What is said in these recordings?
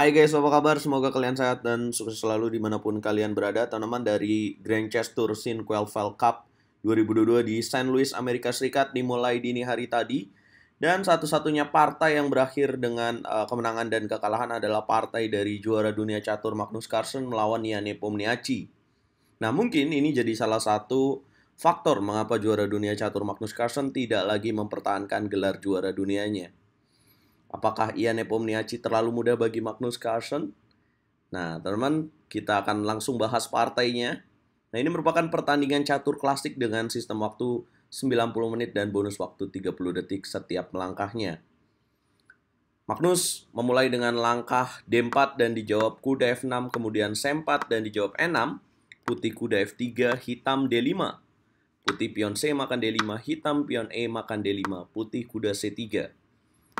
Hai guys, apa kabar? Semoga kalian sehat dan sukses selalu di mana pun kalian berada. Teman-teman dari Grand Sin Quailfell Cup 2022 di St. Louis, Amerika Serikat dimulai dini hari tadi. Dan satu-satunya partai yang berakhir dengan uh, kemenangan dan kekalahan adalah partai dari juara dunia catur Magnus Carlsen melawan Ian Nepomniachtchi. Nah, mungkin ini jadi salah satu faktor mengapa juara dunia catur Magnus Carlsen tidak lagi mempertahankan gelar juara dunianya. Apakah Ian Nepomniachtchi terlalu mudah bagi Magnus Carlsen? Nah, teman-teman, kita akan langsung bahas partainya. Nah, ini merupakan pertandingan catur klasik dengan sistem waktu 90 menit dan bonus waktu 30 detik setiap melangkahnya. Magnus memulai dengan langkah D4 dan dijawab kuda F6, kemudian C4 dan dijawab E6, putih kuda F3, hitam D5. Putih pion C makan D5, hitam pion E makan D5, putih kuda C3.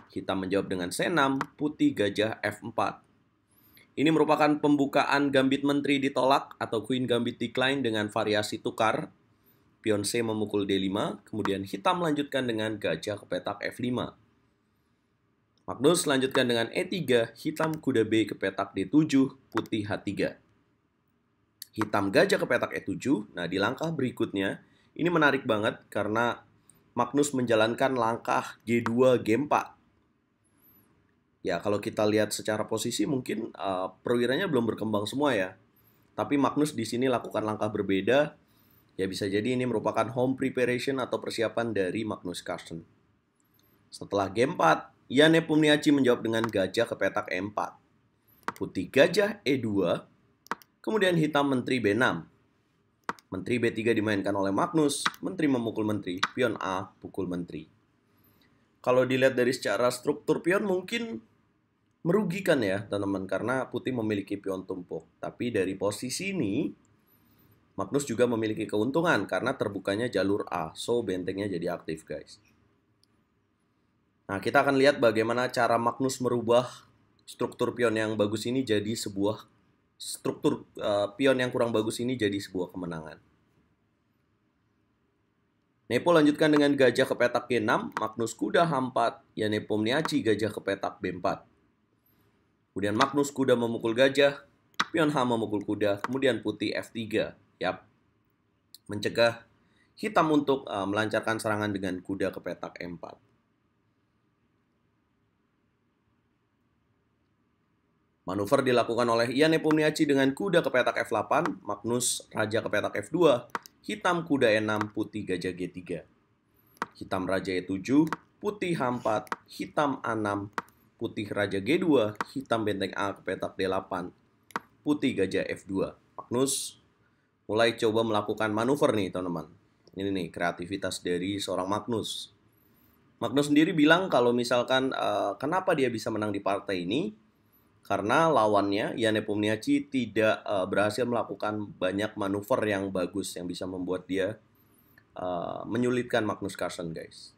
Hitam menjawab dengan C6, putih gajah F4. Ini merupakan pembukaan gambit menteri ditolak atau queen gambit decline dengan variasi tukar. Pion C memukul D5, kemudian hitam melanjutkan dengan gajah ke petak F5. Magnus lanjutkan dengan E3, hitam kuda B ke petak D7, putih H3. Hitam gajah ke petak E7. Nah, di langkah berikutnya, ini menarik banget karena Magnus menjalankan langkah G2 G4 ya kalau kita lihat secara posisi mungkin uh, perwiranya belum berkembang semua ya. Tapi Magnus di sini lakukan langkah berbeda. Ya bisa jadi ini merupakan home preparation atau persiapan dari Magnus Carlsen. Setelah game 4, Ian Nepomniachtchi menjawab dengan gajah ke petak E4. Putih gajah E2, kemudian hitam menteri B6. Menteri B3 dimainkan oleh Magnus, menteri memukul menteri, pion A pukul menteri. Kalau dilihat dari secara struktur pion mungkin merugikan ya teman-teman karena putih memiliki pion tumpuk. Tapi dari posisi ini Magnus juga memiliki keuntungan karena terbukanya jalur A. So bentengnya jadi aktif guys. Nah kita akan lihat bagaimana cara Magnus merubah struktur pion yang bagus ini jadi sebuah struktur uh, pion yang kurang bagus ini jadi sebuah kemenangan. Nepo lanjutkan dengan gajah ke petak G6, Magnus kuda H4, ya Nepomniachtchi gajah ke petak B4. Kemudian Magnus kuda memukul gajah, pion H memukul kuda, kemudian putih F3. Yap. Mencegah hitam untuk uh, melancarkan serangan dengan kuda ke petak E4. Manuver dilakukan oleh Ian Nepomniachtchi dengan kuda ke petak F8, Magnus raja ke petak F2, hitam kuda E6, putih gajah G3. Hitam raja E7, putih H4, hitam A6, putih raja G2, hitam benteng A ke petak D8, putih gajah F2. Magnus mulai coba melakukan manuver nih teman-teman. Ini nih kreativitas dari seorang Magnus. Magnus sendiri bilang kalau misalkan uh, kenapa dia bisa menang di partai ini karena lawannya Ian Nepomniachtchi tidak uh, berhasil melakukan banyak manuver yang bagus yang bisa membuat dia uh, menyulitkan Magnus Carlsen guys.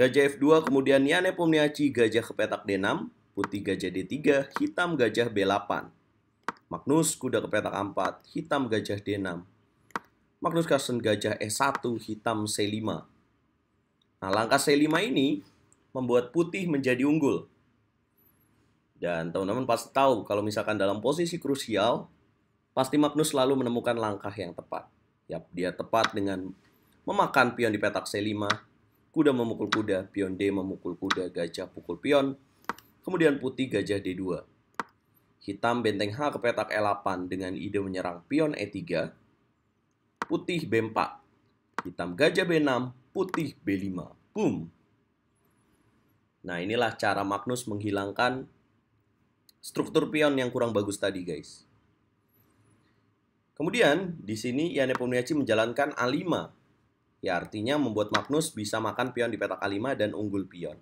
Gajah F2, kemudian Yane Pomniachi gajah ke petak D6, putih gajah D3, hitam gajah B8. Magnus kuda ke petak 4, hitam gajah D6. Magnus Carlsen gajah E1, hitam C5. Nah, langkah C5 ini membuat putih menjadi unggul. Dan teman-teman pasti tahu kalau misalkan dalam posisi krusial, pasti Magnus selalu menemukan langkah yang tepat. Yap, dia tepat dengan memakan pion di petak C5, kuda memukul kuda, pion D memukul kuda, gajah pukul pion, kemudian putih gajah D2. Hitam benteng H ke petak E8 dengan ide menyerang pion E3, putih B4, hitam gajah B6, putih B5. Boom! Nah inilah cara Magnus menghilangkan struktur pion yang kurang bagus tadi guys. Kemudian di sini Ian Nepomniachtchi menjalankan A5 Ya artinya membuat Magnus bisa makan pion di petak A5 dan unggul pion.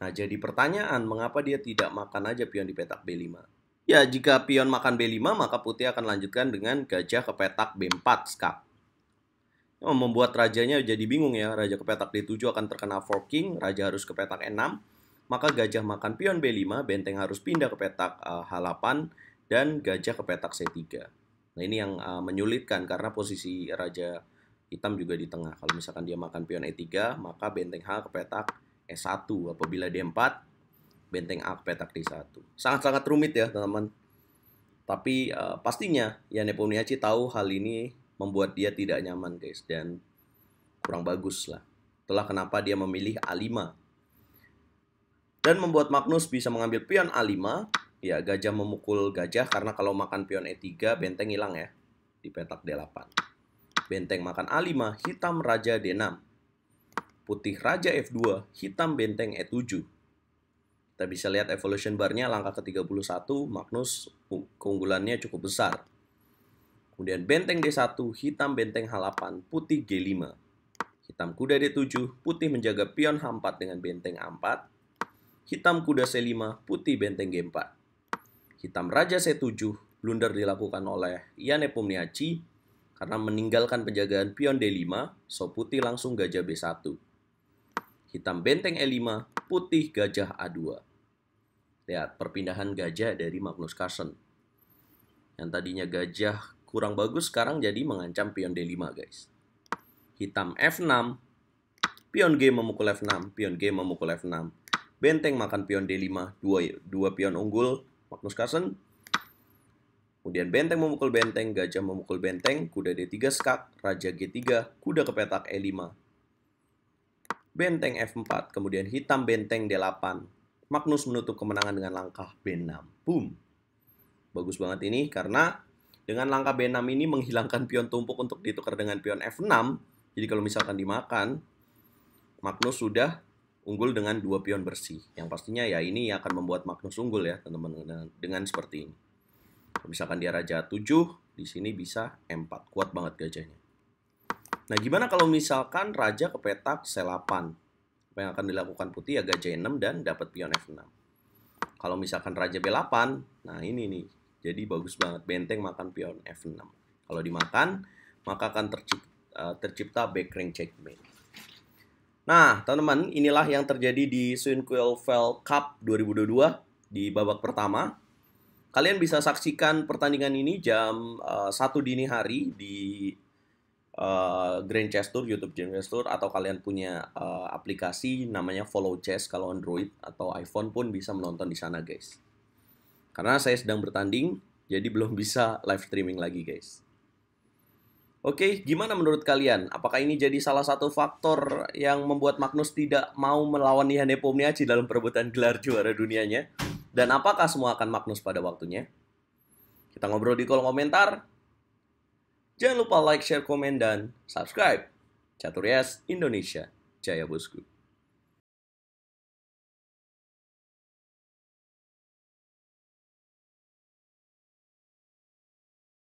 Nah jadi pertanyaan mengapa dia tidak makan aja pion di petak B5? Ya jika pion makan B5 maka putih akan lanjutkan dengan gajah ke petak B4 skak. Ya, membuat rajanya jadi bingung ya. Raja ke petak D7 akan terkena forking, raja harus ke petak E6. Maka gajah makan pion B5, benteng harus pindah ke petak uh, H8 dan gajah ke petak C3. Nah ini yang uh, menyulitkan karena posisi raja hitam juga di tengah. Kalau misalkan dia makan pion E3, maka benteng H ke petak E1. Apabila D4, benteng A ke petak D1. Sangat-sangat rumit ya, teman-teman. Tapi uh, pastinya ya Nepomniachtchi tahu hal ini membuat dia tidak nyaman, guys, dan kurang bagus lah. Itulah kenapa dia memilih A5. Dan membuat Magnus bisa mengambil pion A5, ya gajah memukul gajah karena kalau makan pion E3 benteng hilang ya di petak D8. Benteng makan A5, hitam raja D6. Putih raja F2, hitam benteng E7. Kita bisa lihat evolution barnya langkah ke-31, Magnus keunggulannya cukup besar. Kemudian benteng D1, hitam benteng H8, putih G5. Hitam kuda D7, putih menjaga pion H4 dengan benteng A4. Hitam kuda C5, putih benteng G4. Hitam raja C7, blunder dilakukan oleh Ian Nepomniachtchi karena meninggalkan penjagaan pion D5, so putih langsung gajah B1. Hitam benteng E5, putih gajah A2. Lihat perpindahan gajah dari Magnus Carlsen. Yang tadinya gajah kurang bagus sekarang jadi mengancam pion D5 guys. Hitam F6, pion G memukul F6, pion G memukul F6. Benteng makan pion D5, dua, dua pion unggul Magnus Carlsen. Kemudian benteng memukul benteng, gajah memukul benteng, kuda D3 skak, raja G3, kuda ke petak E5. Benteng F4, kemudian hitam benteng D8, Magnus menutup kemenangan dengan langkah B6. Boom. Bagus banget ini karena dengan langkah B6 ini menghilangkan pion tumpuk untuk ditukar dengan pion F6. Jadi kalau misalkan dimakan, Magnus sudah unggul dengan dua pion bersih. Yang pastinya ya ini akan membuat Magnus unggul ya teman-teman dengan, dengan seperti ini. Misalkan dia raja 7, di sini bisa M4. Kuat banget gajahnya. Nah, gimana kalau misalkan raja ke petak C8? apa yang akan dilakukan putih ya gajah 6 dan dapat pion F6. Kalau misalkan raja B8, nah ini nih. Jadi bagus banget benteng makan pion F6. Kalau dimakan, maka akan tercipta, uh, tercipta backring checkmate. Nah, teman-teman, inilah yang terjadi di Sunquil Cup 2022 di babak pertama. Kalian bisa saksikan pertandingan ini jam uh, 1 dini hari di uh, Grand Chess Tour, YouTube Grand Chess Tour, atau kalian punya uh, aplikasi namanya Follow Chess kalau Android atau iPhone pun bisa menonton di sana guys. Karena saya sedang bertanding, jadi belum bisa live streaming lagi guys. Oke, gimana menurut kalian? Apakah ini jadi salah satu faktor yang membuat Magnus tidak mau melawan Ihan Nepomniachtchi dalam perebutan gelar juara dunianya? Dan apakah semua akan Magnus pada waktunya? Kita ngobrol di kolom komentar. Jangan lupa like, share, komen, dan subscribe. Catur Indonesia. Jaya Bosku.